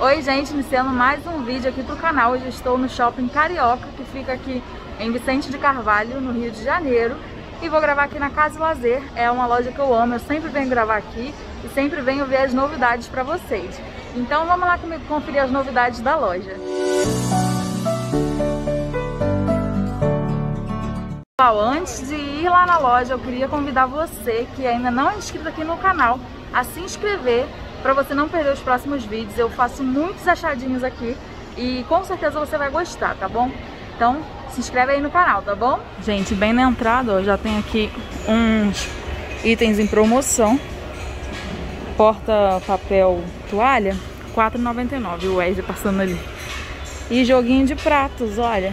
Oi gente, iniciando mais um vídeo aqui pro canal. Hoje estou no Shopping Carioca, que fica aqui em Vicente de Carvalho, no Rio de Janeiro. E vou gravar aqui na Casa Lazer, é uma loja que eu amo, eu sempre venho gravar aqui e sempre venho ver as novidades pra vocês. Então vamos lá comigo conferir as novidades da loja. Pessoal, antes de ir lá na loja, eu queria convidar você que ainda não é inscrito aqui no canal a se inscrever para você não perder os próximos vídeos. Eu faço muitos achadinhos aqui e com certeza você vai gostar, tá bom? Então se inscreve aí no canal, tá bom? Gente, bem na entrada, ó, já tem aqui uns itens em promoção. Porta papel toalha, R$4,99, o Wesley passando ali. E joguinho de pratos, olha.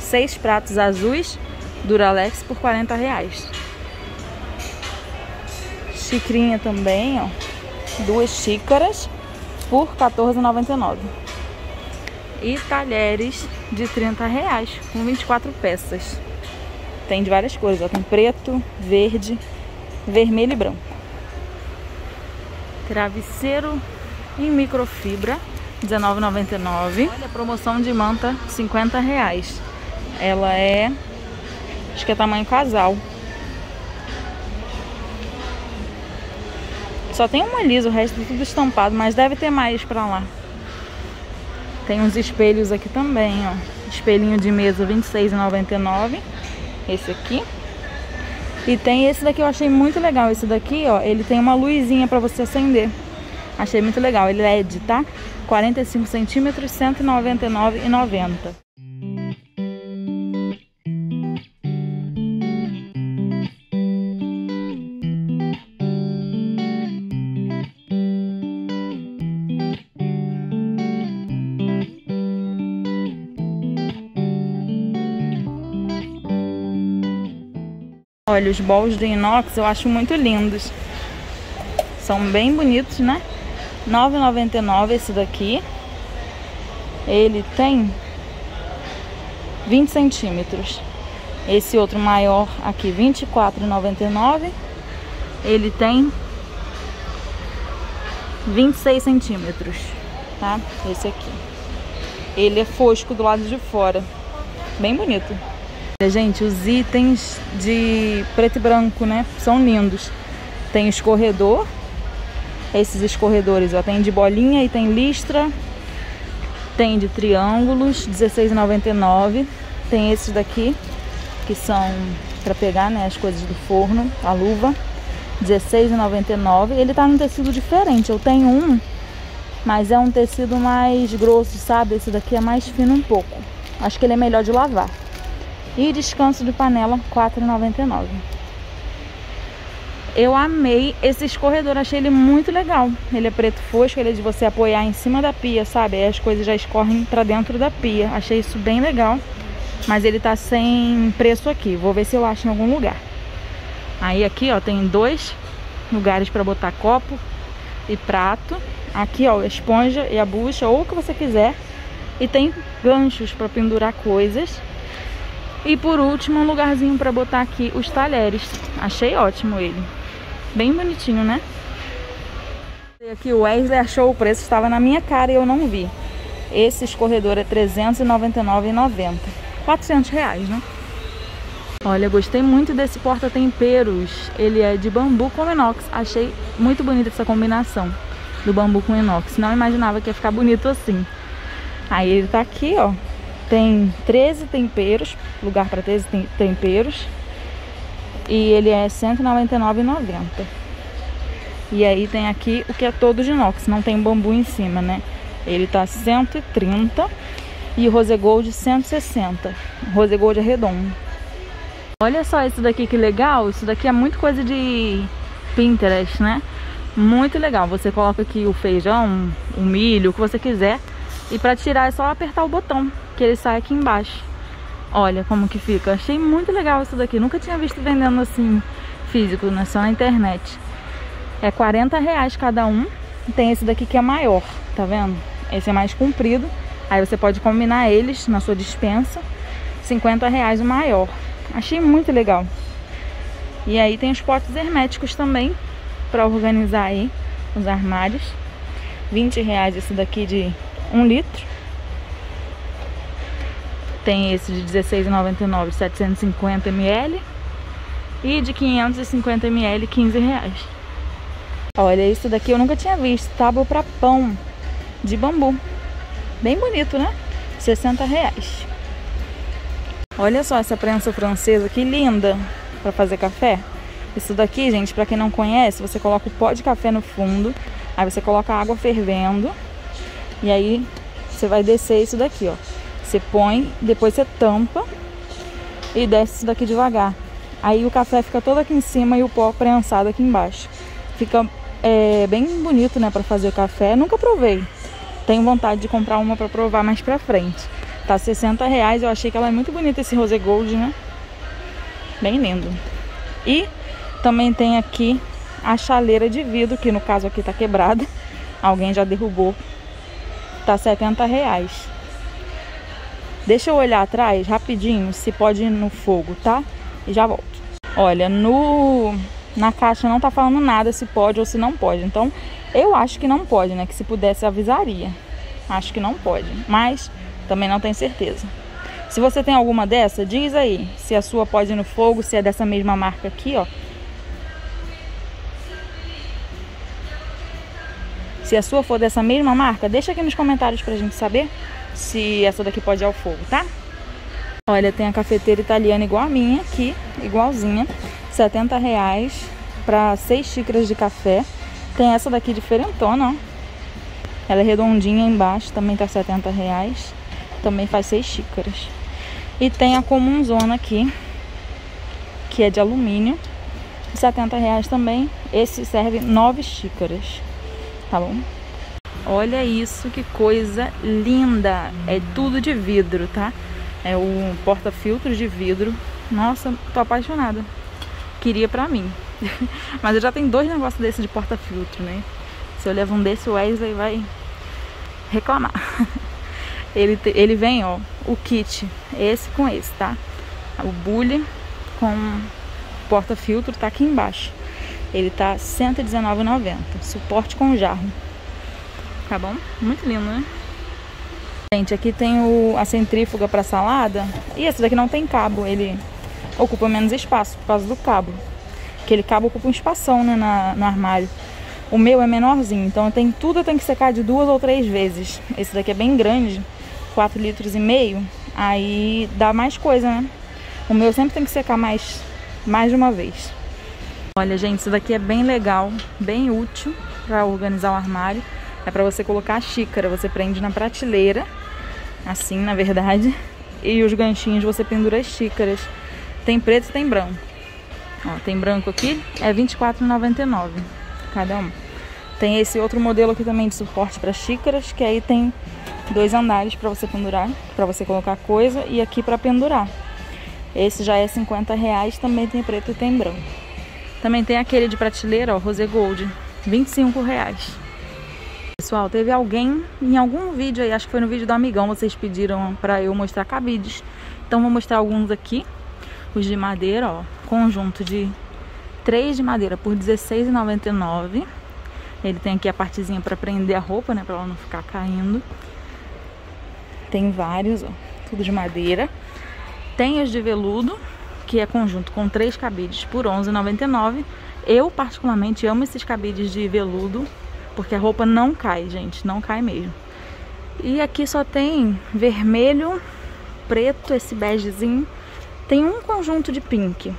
Seis pratos azuis, Duralex por 40 reais. Xicrinha também, ó duas xícaras por R$14,99. E talheres de 30 reais com 24 peças. Tem de várias cores, ó. tem preto, verde, vermelho e branco. Travesseiro em microfibra, R$19,99. Olha a promoção de manta, 50 reais. Ela é, acho que é tamanho casal. Só tem uma lisa, o resto tudo estampado, mas deve ter mais pra lá. Tem uns espelhos aqui também, ó. Espelhinho de mesa R$26,99. Esse aqui. E tem esse daqui, eu achei muito legal. Esse daqui, ó, ele tem uma luzinha pra você acender. Achei muito legal. Ele é LED, tá? 45 centímetros, R$199,90. Olha, os bowls de inox eu acho muito lindos. São bem bonitos, né? R$ 9,99 esse daqui. Ele tem 20 centímetros. Esse outro maior aqui, R$ 24,99. Ele tem 26 centímetros, tá? Esse aqui. Ele é fosco do lado de fora. Bem bonito. Gente, os itens de preto e branco, né? São lindos. Tem escorredor. Esses escorredores, ó. Tem de bolinha e tem listra. Tem de triângulos, R$16,99. Tem esses daqui, que são para pegar, né? As coisas do forno, a luva. R$16,99. Ele tá num tecido diferente. Eu tenho um, mas é um tecido mais grosso, sabe? Esse daqui é mais fino um pouco. Acho que ele é melhor de lavar. E descanso de panela, R$4,99. Eu amei esse escorredor, achei ele muito legal. Ele é preto fosco, ele é de você apoiar em cima da pia, sabe? As coisas já escorrem pra dentro da pia. Achei isso bem legal. Mas ele tá sem preço aqui. Vou ver se eu acho em algum lugar. Aí aqui, ó, tem dois lugares pra botar copo e prato. Aqui, ó, a esponja e a bucha, ou o que você quiser. E tem ganchos pra pendurar coisas. E por último, um lugarzinho para botar aqui os talheres. Achei ótimo ele. Bem bonitinho, né? Aqui o Wesley achou o preço, estava na minha cara e eu não vi. Esse escorredor é R$399,90. 400 reais, né? Olha, gostei muito desse porta-temperos. Ele é de bambu com inox. Achei muito bonita essa combinação do bambu com inox. Não imaginava que ia ficar bonito assim. Aí ele tá aqui, ó. Tem 13 temperos, lugar para 13 temperos. E ele é R$ 199,90. E aí tem aqui o que é todo de inox, não tem bambu em cima, né? Ele tá 130 e o Rose Gold 160. O Rose Gold é redondo. Olha só esse daqui que legal. Isso daqui é muito coisa de Pinterest, né? Muito legal. Você coloca aqui o feijão, o milho, o que você quiser. E para tirar é só apertar o botão que ele sai aqui embaixo. Olha como que fica. Achei muito legal isso daqui. Nunca tinha visto vendendo assim físico, né? Só na internet. É 40 reais cada um. Tem esse daqui que é maior, tá vendo? Esse é mais comprido. Aí você pode combinar eles na sua dispensa. 50 reais o maior. Achei muito legal. E aí tem os potes herméticos também para organizar aí os armários. 20 reais esse daqui de 1 litro. Tem esse de 16,99, 750 ml. E de 550 ml, 15 reais. Olha, isso daqui eu nunca tinha visto. Tábua para pão de bambu. Bem bonito, né? 60 reais. Olha só essa prensa francesa, que linda para fazer café. Isso daqui, gente, para quem não conhece, você coloca o pó de café no fundo, aí você coloca a água fervendo e aí você vai descer isso daqui, ó. Você põe, depois você tampa e desce isso daqui devagar. Aí o café fica todo aqui em cima e o pó prensado aqui embaixo. Fica é, bem bonito, né, para fazer café. Nunca provei. Tenho vontade de comprar uma para provar mais pra frente. Tá 60 reais, eu achei que ela é muito bonita esse rose gold, né? Bem lindo. E também tem aqui a chaleira de vidro, que no caso aqui tá quebrada. Alguém já derrubou. Tá 70 reais. Deixa eu olhar atrás rapidinho se pode ir no fogo, tá? E já volto. Olha, no na caixa não tá falando nada se pode ou se não pode. Então, eu acho que não pode, né? Que se pudesse avisaria. Acho que não pode, mas também não tenho certeza. Se você tem alguma dessa, diz aí se a sua pode ir no fogo, se é dessa mesma marca aqui, ó. Se a sua for dessa mesma marca, deixa aqui nos comentários pra gente saber se essa daqui pode ir ao fogo, tá? Olha, tem a cafeteira italiana igual a minha aqui, igualzinha. 70 reais para 6 xícaras de café. Tem essa daqui diferentona, ó. Ela é redondinha embaixo, também tá 70 reais. Também faz 6 xícaras. E tem a comunzona aqui, que é de alumínio. 70 reais também. Esse serve 9 xícaras, tá bom? Olha isso, que coisa linda! É tudo de vidro, tá? É o porta-filtros de vidro. Nossa, tô apaixonada. Queria pra mim. Mas eu já tenho dois negócios desse de porta-filtro, né? Se eu levo um desse, o Wesley vai reclamar. Ele, ele vem, ó, o kit, esse com esse, tá? O bule com porta-filtro tá aqui embaixo. Ele tá R$119,90. Suporte com jarro. Tá bom? Muito lindo, né? Gente, aqui tem o, a centrífuga para salada. E esse daqui não tem cabo, ele ocupa menos espaço por causa do cabo. Aquele cabo ocupa um espação né, na, no armário. O meu é menorzinho, então tem tudo tem que secar de duas ou três vezes. Esse daqui é bem grande, 4 litros e meio, aí dá mais coisa, né? O meu sempre tem que secar mais, mais de uma vez. Olha, gente, isso daqui é bem legal, bem útil para organizar o armário. É para você colocar a xícara, você prende na prateleira, assim na verdade, e os ganchinhos você pendura as xícaras. Tem preto e tem branco. Ó, tem branco aqui, é R$24,99 cada um. Tem esse outro modelo aqui também de suporte para xícaras, que aí tem dois andares para você pendurar, para você colocar coisa, e aqui para pendurar. Esse já é 50 reais, também tem preto e tem branco. Também tem aquele de prateleira, ó, Rose Gold, 25 reais. Pessoal, teve alguém em algum vídeo aí, acho que foi no vídeo do amigão, vocês pediram para eu mostrar cabides. Então vou mostrar alguns aqui. Os de madeira, ó, conjunto de 3 de madeira por R$16,99. Ele tem aqui a partezinha para prender a roupa, né, para ela não ficar caindo. Tem vários, ó, tudo de madeira. Tem os de veludo, que é conjunto com três cabides por R$11,99. Eu particularmente amo esses cabides de veludo porque a roupa não cai, gente, não cai mesmo. E aqui só tem vermelho, preto, esse begezinho. Tem um conjunto de pink.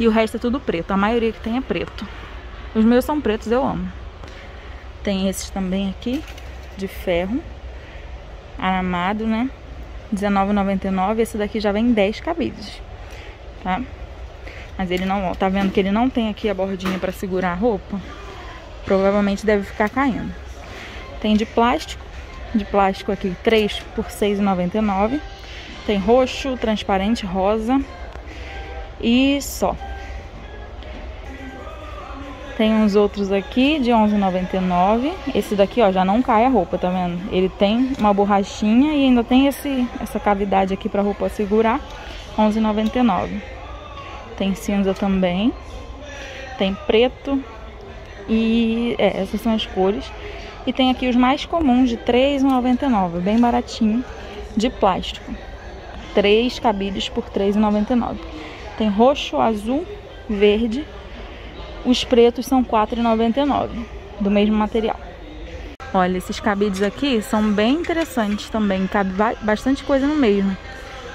E o resto é tudo preto. A maioria que tem é preto. Os meus são pretos, eu amo. Tem esses também aqui, de ferro. Armado, né? R$19,99. Esse daqui já vem 10 cabides, tá? Mas ele não, tá vendo que ele não tem aqui a bordinha pra segurar a roupa? Provavelmente deve ficar caindo. Tem de plástico, de plástico aqui 3 por 6,99. Tem roxo, transparente, rosa e só. Tem uns outros aqui de 11,99. Esse daqui, ó, já não cai a roupa, tá vendo? Ele tem uma borrachinha e ainda tem esse, essa cavidade aqui pra roupa segurar. 11,99. Tem cinza também. Tem preto, e é, essas são as cores. E tem aqui os mais comuns de R$3,99, bem baratinho, de plástico. Três cabides por R$3,99. Tem roxo, azul, verde. Os pretos são R$4,99, do mesmo material. Olha, esses cabides aqui são bem interessantes também. Cabe bastante coisa no meio,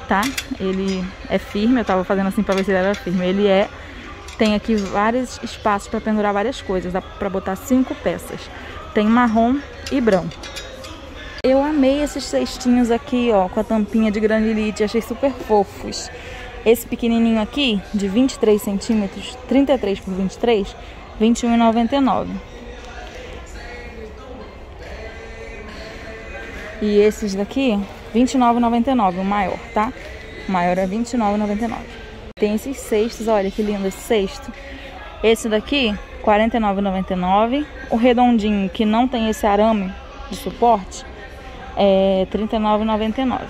tá? Ele é firme, eu tava fazendo assim pra ver se ele era firme. Ele é... Tem aqui vários espaços para pendurar várias coisas. Dá pra botar cinco peças. Tem marrom e branco. Eu amei esses cestinhos aqui, ó, com a tampinha de granilite. Achei super fofos. Esse pequenininho aqui, de 23 centímetros, 33 por 23, R$21,99. E esses daqui, R$29,99, o maior, tá? O maior é R$29,99. Tem esses cestos, olha que lindo esse cesto. Esse daqui, R$49,99. O redondinho, que não tem esse arame de suporte, é R$39,99.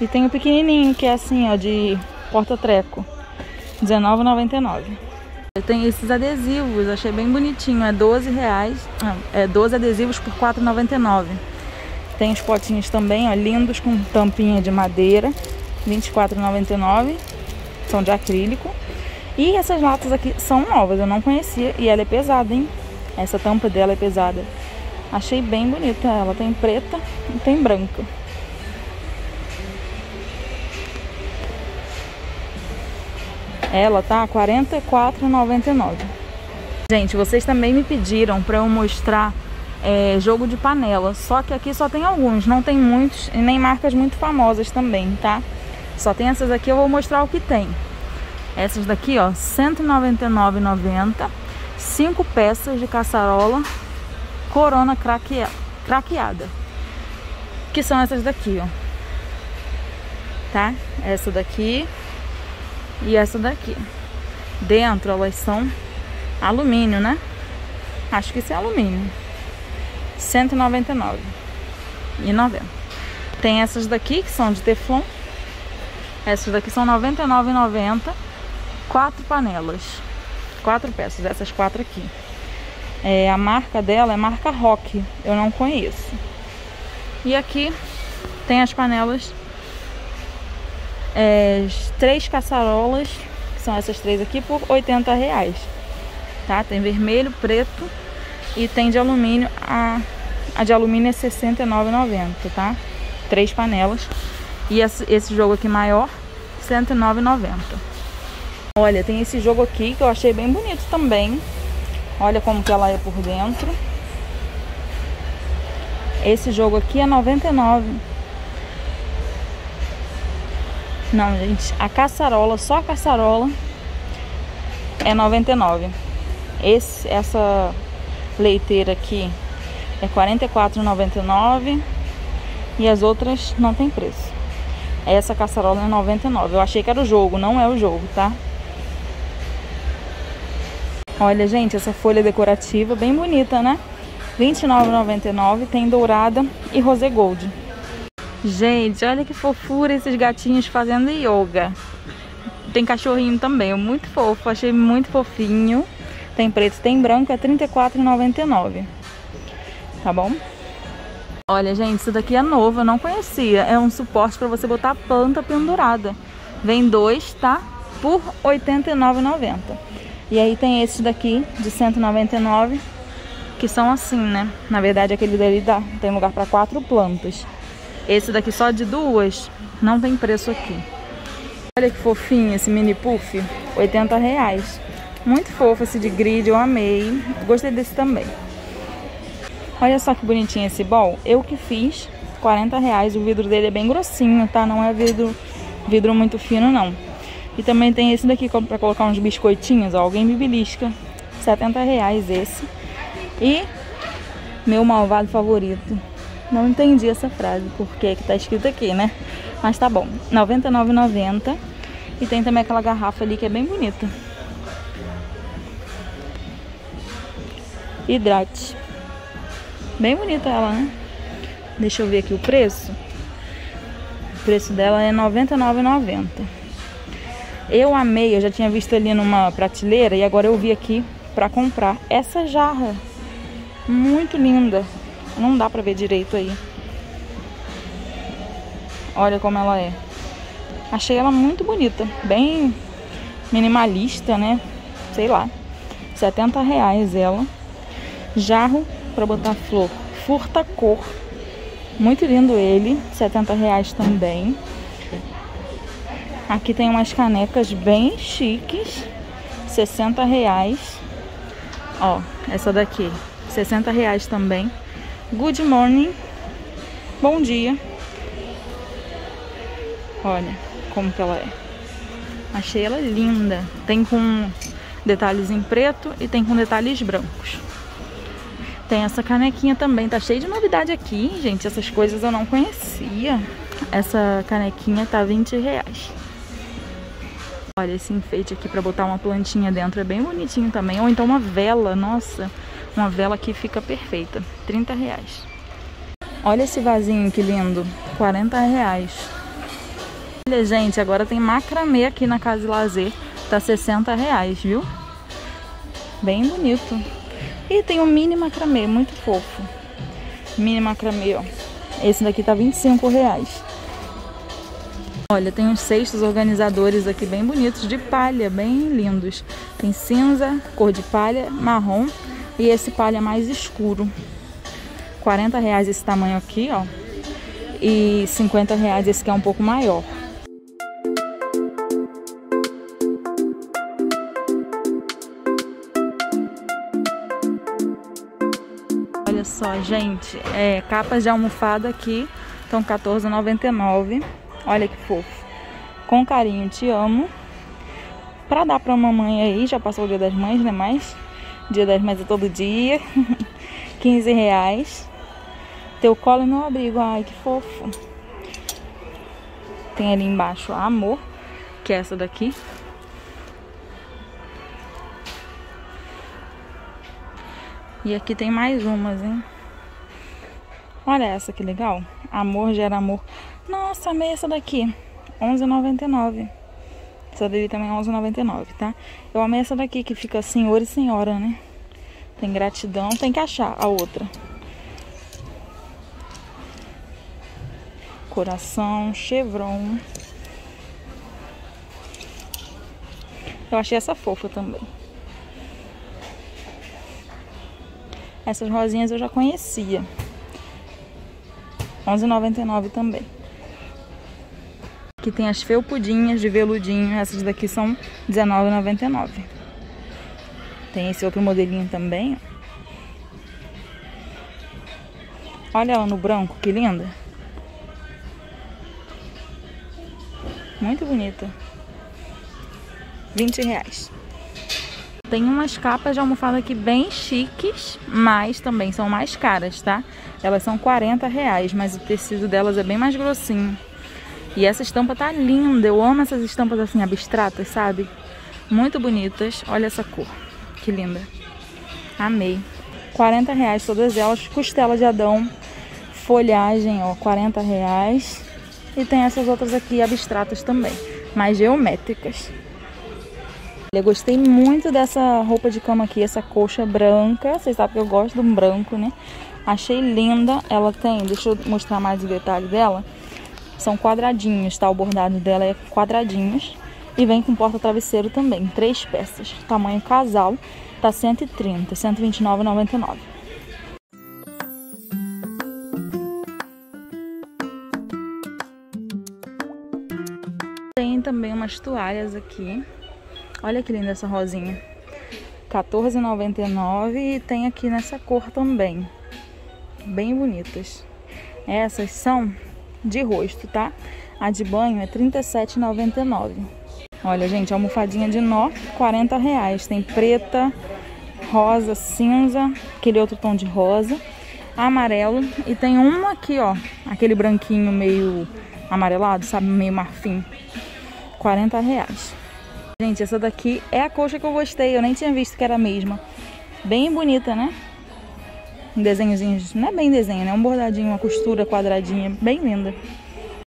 E tem o pequenininho, que é assim, ó, de porta-treco, R$19,99. Tem esses adesivos, achei bem bonitinho, é 12 reais, é 12 adesivos por R$4,99. Tem os potinhos também, ó, lindos com tampinha de madeira, R$24,99. São de acrílico. E essas latas aqui são novas, eu não conhecia. E ela é pesada, hein? Essa tampa dela é pesada. Achei bem bonita ela. Tem preta e tem branca. Ela tá R$44,99. Gente, vocês também me pediram para eu mostrar é, jogo de panela. Só que aqui só tem alguns, não tem muitos e nem marcas muito famosas também, tá? Só tem essas aqui, eu vou mostrar o que tem. Essas daqui, ó, R$ 199,90. Cinco peças de caçarola corona craquea, craqueada. Que são essas daqui, ó. Tá? Essa daqui e essa daqui. Dentro elas são alumínio, né? Acho que isso é alumínio. 199,90. Tem essas daqui que são de Teflon. Essas daqui são 99,90. Quatro panelas. Quatro peças, essas quatro aqui. É, a marca dela é marca Rock. Eu não conheço. E aqui tem as panelas. É, três caçarolas, que são essas três aqui, por 80 reais. Tá? Tem vermelho, preto e tem de alumínio, a, a de alumínio é R$ 69,90, tá? Três panelas. E esse, jogo aqui maior, R$ 109,90. Olha, tem esse jogo aqui que eu achei bem bonito também. Olha como que ela é por dentro. Esse jogo aqui é 99. Não, gente, a caçarola, só a caçarola é 99. Esse, essa leiteira aqui é R$ 44,99 e as outras não tem preço. Essa caçarola é 99. Eu achei que era o jogo, não é o jogo, tá? Olha, gente, essa folha decorativa bem bonita, né? R$ 29,99, tem dourada e rosé gold. Gente, olha que fofura esses gatinhos fazendo yoga. Tem cachorrinho também, muito fofo, achei muito fofinho. Tem preto, tem branco, é R$34,99. Tá bom? Olha, gente, isso daqui é novo, eu não conhecia. É um suporte para você botar a planta pendurada. Vem dois, tá? Por R$89,90. E aí tem esses daqui, de 199 que são assim, né? Na verdade, aquele dali dá, tem lugar para quatro plantas. Esse daqui só de duas, não tem preço aqui. Olha que fofinho esse mini puff, 80 reais. Muito fofo esse de grid, eu amei. Gostei desse também. Olha só que bonitinho esse bol. Eu que fiz, 40 reais. O vidro dele é bem grossinho, tá? Não é vidro, vidro muito fino, não. E também tem esse daqui para colocar uns biscoitinhos, ó. Alguém me belisca. 70 reais esse. E meu malvado favorito. Não entendi essa frase, porque que tá escrito aqui, né? Mas tá bom. R$ 99,90. E tem também aquela garrafa ali que é bem bonita. Hidrate. Bem bonita ela, né? Deixa eu ver aqui o preço. O preço dela é R$ 99,90. Eu amei, eu já tinha visto ali numa prateleira e agora eu vi aqui pra comprar essa jarra. Muito linda. Não dá pra ver direito aí. Olha como ela é. Achei ela muito bonita. Bem minimalista, né? Sei lá. 70 reais ela. Jarro para botar flor. Furta cor. Muito lindo ele. 70 reais também. Aqui tem umas canecas bem chiques. 60 reais. Ó, essa daqui. 60 reais também. Good morning. Bom dia. Olha como que ela é. Achei ela linda. Tem com detalhes em preto e tem com detalhes brancos. Tem essa canequinha também. Tá cheio de novidade aqui, gente. Essas coisas eu não conhecia. Essa canequinha tá 20 reais. Olha esse enfeite aqui para botar uma plantinha dentro. É bem bonitinho também. Ou então uma vela. Nossa, uma vela que fica perfeita. 30 reais. Olha esse vasinho que lindo. 40 reais. Olha, gente, agora tem macramê aqui na Casa de Lazer. Tá 60 reais, viu? Bem bonito. E tem um mini macramê, muito fofo. Mini macramê, ó. Esse daqui tá 25 reais. Olha, tem uns cestos organizadores aqui bem bonitos, de palha, bem lindos. Tem cinza, cor de palha, marrom e esse palha mais escuro. 40 reais esse tamanho aqui, ó. E 50 reais esse que é um pouco maior. Gente, é, capas de almofada aqui estão R$14,99. Olha que fofo. Com carinho, te amo. Pra dar pra mamãe aí, já passou o dia das mães, né? Mas dia das mães é todo dia. 15 reais. Teu colo e meu abrigo. Ai, que fofo. Tem ali embaixo a Amor, que é essa daqui. E aqui tem mais umas, hein? Olha essa que legal. Amor gera amor. Nossa, amei essa daqui. R$11,99. Essa dele também é R$11,99, tá? Eu amei essa daqui que fica senhor e senhora, né? Tem gratidão. Tem que achar a outra. Coração, chevron. Eu achei essa fofa também. Essas rosinhas eu já conhecia. R$11,99 também. Aqui tem as felpudinhas de veludinho. Essas daqui são R$19,99. Tem esse outro modelinho também. Olha ela no branco, que linda. Muito bonita. 20 reais. Tem umas capas de almofada aqui bem chiques, mas também são mais caras, tá? Elas são 40 reais, mas o tecido delas é bem mais grossinho. E essa estampa tá linda, eu amo essas estampas assim abstratas, sabe? Muito bonitas. Olha essa cor, que linda. Amei. 40 reais todas elas, costela de Adão, folhagem, ó, 40 reais. E tem essas outras aqui abstratas também, mais geométricas. Eu gostei muito dessa roupa de cama aqui, essa coxa branca. Vocês sabem que eu gosto um branco, né? Achei linda. Ela tem, deixa eu mostrar mais o detalhe dela. São quadradinhos, tá? O bordado dela é quadradinhos. E vem com porta-travesseiro também, três peças. Tamanho casal, tá 130, 129,99. Tem também umas toalhas aqui Olha que linda essa rosinha. R$14,99 e tem aqui nessa cor também. Bem bonitas. Essas são de rosto, tá? A de banho é R$37,99. Olha, gente, almofadinha de nó, 40,00 reais. Tem preta, rosa, cinza, aquele outro tom de rosa, amarelo. E tem uma aqui, ó, aquele branquinho meio amarelado, sabe? Meio marfim. 40,00 reais. Gente, essa daqui é a coxa que eu gostei. Eu nem tinha visto que era a mesma. Bem bonita, né? Um desenhozinho, não é bem desenho, né? Um bordadinho, uma costura quadradinha, bem linda.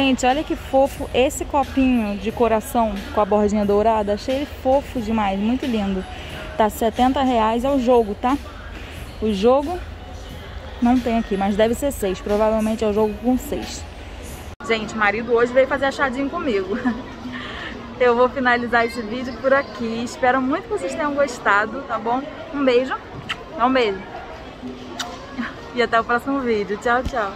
Gente, olha que fofo esse copinho de coração com a bordinha dourada. Achei ele fofo demais, muito lindo. Tá 70 reais, é o jogo, tá? O jogo não tem aqui, mas deve ser 6. Provavelmente é o jogo com 6. Gente, marido hoje veio fazer achadinho comigo. Eu vou finalizar esse vídeo por aqui. Espero muito que vocês tenham gostado, tá bom? Um beijo. Um beijo. E até o próximo vídeo. Tchau, tchau.